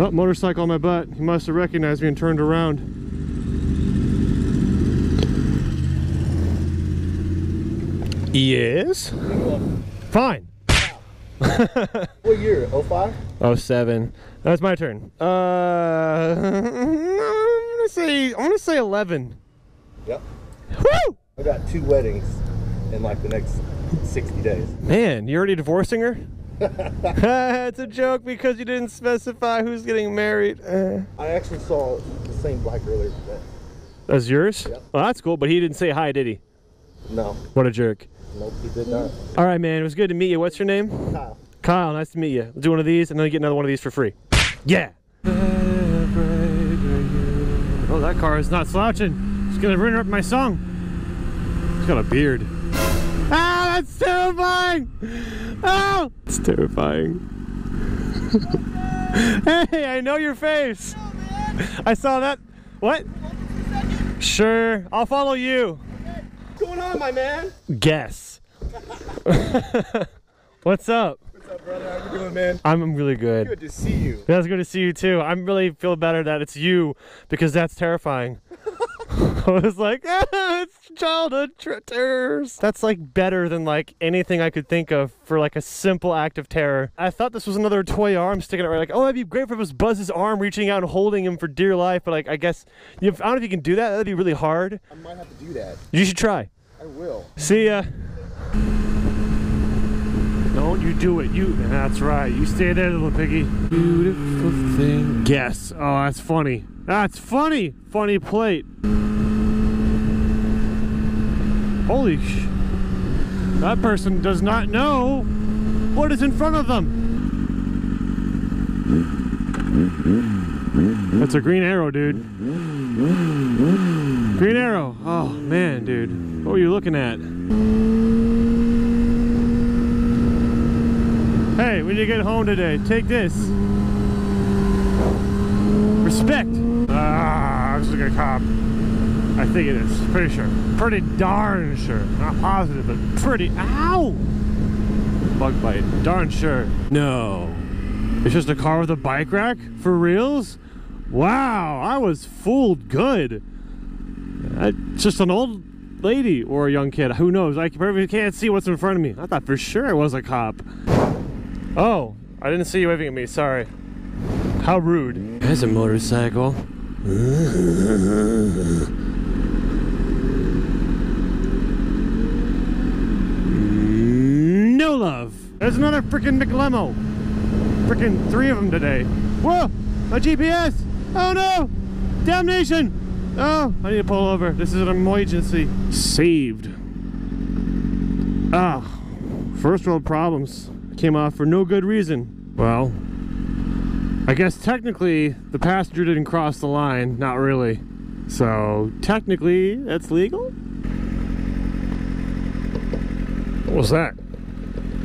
Oh, motorcycle on my butt. He must have recognized me and turned around. Yes? Fine. What year? 05? Oh, seven. That's my turn. Uh, I'm gonna say, I'm gonna say 11. Yep. Woo! I got two weddings in like the next 60 days. Man, you already divorcing her? it's a joke because you didn't specify who's getting married. Uh, I actually saw the same bike earlier today. that's yours? Yep. Well, that's cool, but he didn't say hi, did he? No, What a jerk. nope, he did not. All right, man, it was good to meet you. What's your name? Kyle. Kyle, nice to meet you. Let's do one of these and then you get another one of these for free. Yeah. Oh, that car is not slouching. It's gonna ruin up my song. He's got a beard. Ah, that's terrifying! Oh, it's terrifying. hey, I know your face. I saw that. What? Sure, I'll follow you. What's going on, my man? Guess. What's up? What's up, brother? How you doing, man? I'm really good. Good to see you. That's good to see you too. I'm really feel better that it's you because that's terrifying. I was like, ah, it's childhood tr- terrors. That's like better than like anything I could think of for like a simple act of terror. I thought this was another toy arm sticking out. Like, oh, that'd be great if it was Buzz's arm reaching out and holding him for dear life. But like, I guess you I don't know if you can do that. That'd be really hard. I might have to do that. You should try. I will. See ya. Don't you do it. You that's right. You stay there, little piggy. Beautiful thing. Guess. Oh, that's funny. That's funny. Funny plate. Holy sh That person does not know what is in front of them. That's a green arrow, dude. Green arrow. Oh man, dude. What were you looking at? Hey, when you get home today, take this. Respect. Ah, just like a cop. I think it is. Pretty sure. Pretty darn sure. Not positive, but pretty. Ow! Bug bite. Darn sure. No. It's just a car with a bike rack? For reals? Wow, I was fooled good. Just an old lady or a young kid. Who knows? I probably can't see what's in front of me. I thought for sure it was a cop. Oh, I didn't see you waving at me. Sorry. How rude. There's a motorcycle. No love. There's another freaking McLemo. Freaking three of them today. Whoa! My GPS! Oh no! Damnation! Oh, I need to pull over. This is an emergency. Saved. Ah, first world problems came off for no good reason. Well, I guess technically the passenger didn't cross the line. Not really. So technically, that's legal. What was that?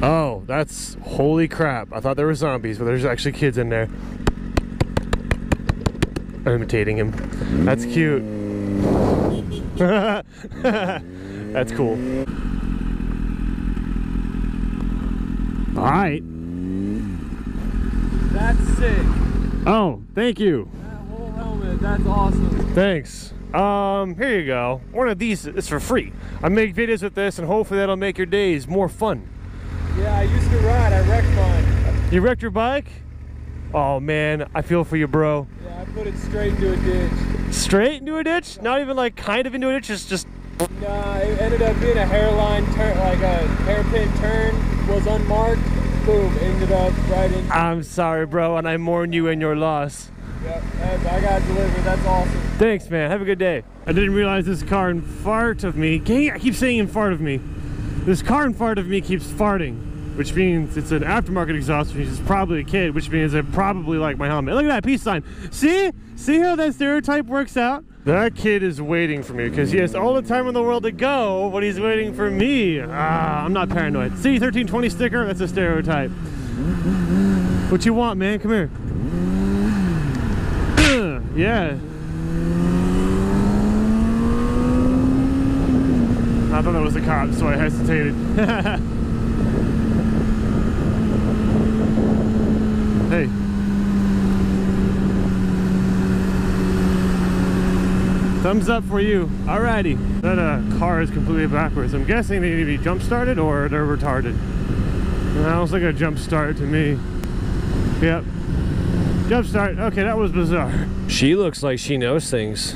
Oh, that's holy crap. I thought there were zombies, but there's actually kids in there. I'm imitating him. That's cute. that's cool. All right. That's sick. Oh, thank you. That whole helmet, that's awesome. Thanks. Um, here you go. One of these is for free. I make videos with this, and hopefully that'll make your days more fun. Yeah, I used to ride. I wrecked mine. You wrecked your bike? Oh man, I feel for you, bro. Yeah, I put it straight into a ditch. Straight into a ditch? Not even like kind of into a ditch, just just Nah, it ended up being a hairline turn, like a hairpin turn. Was unmarked. Boom, ended up right in. I'm sorry, bro, and I mourn you and your loss. Yep, I got delivered. That's awesome. Thanks, man. Have a good day. I didn't realize this car in fart of me. I keep saying in fart of me. This car in fart of me keeps farting, which means it's an aftermarket exhaust, which is probably a kid, which means I probably like my helmet. Look at that peace sign. See? See how that stereotype works out? That kid is waiting for me because he has all the time in the world to go, but he's waiting for me. Ah, I'm not paranoid. See, 1320 sticker? That's a stereotype. What you want, man? Come here. yeah. I thought that was a cop, so I hesitated. hey. Thumbs up for you. Alrighty. That uh, car is completely backwards. I'm guessing they need to be jump started or they're retarded. That looks like a jump start to me. Yep. Jump start. Okay, that was bizarre. She looks like she knows things.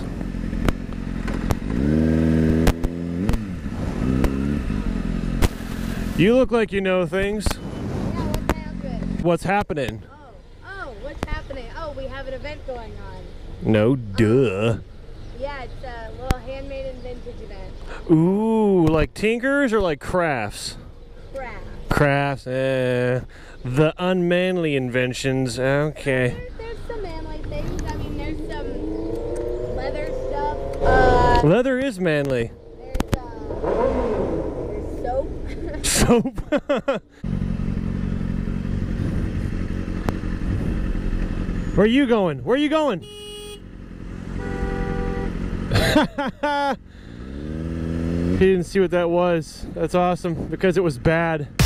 You look like you know things. Yeah, what's happening? What's happening? Oh, oh, what's happening? Oh, we have an event going on. No, duh. Yeah, it's a little handmade and vintage event. Ooh, like tinkers or like crafts? Craft. Crafts, eh. The unmanly inventions, okay. There's, there's some manly things. I mean, there's some leather stuff. Uh, Leather is manly. there's, uh, there's soap. Soap. Where are you going? Where are you going? he didn't see what that was. That's awesome because it was bad.